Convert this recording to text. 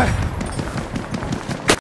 开。